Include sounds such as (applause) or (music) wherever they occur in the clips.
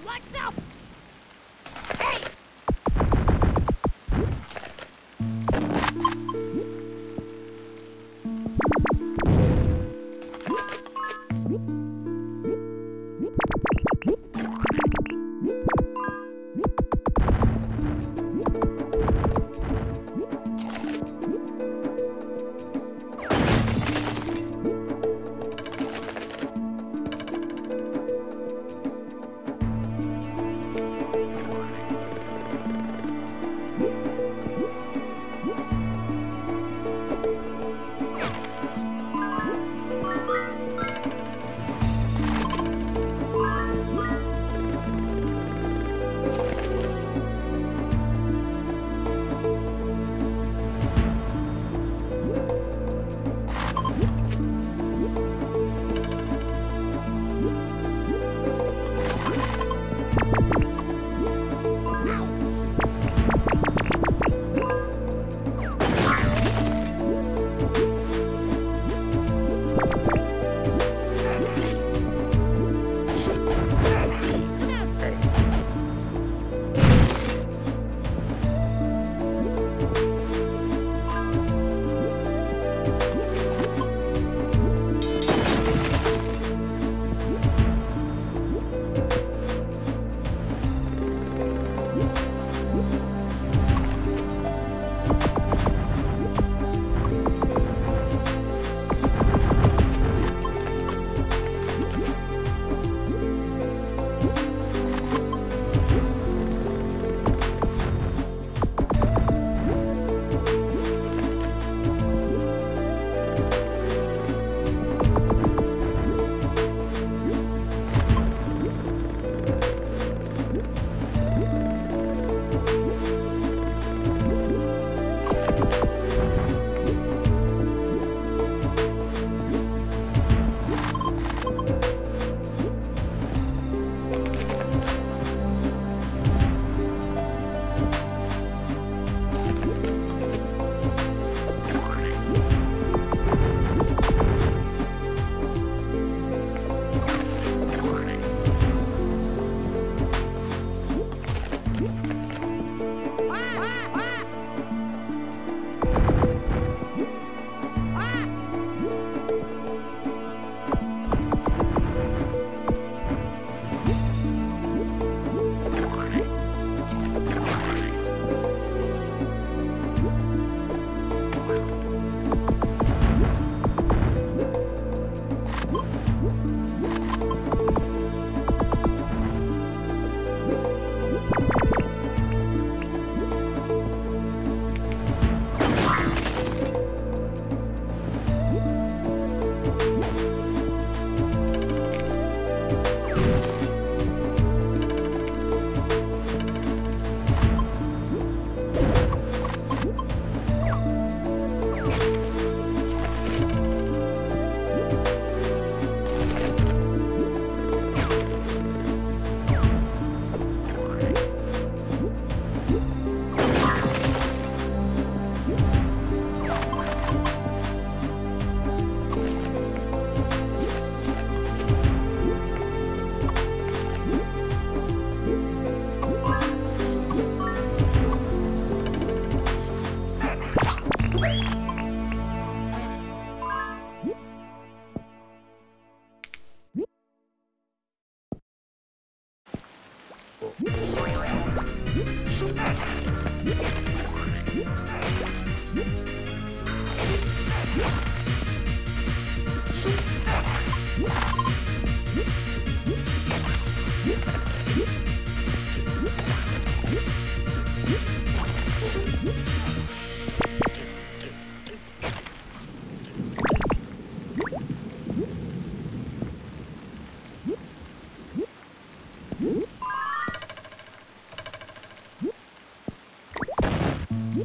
what's up?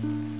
you.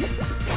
Yeah. (laughs)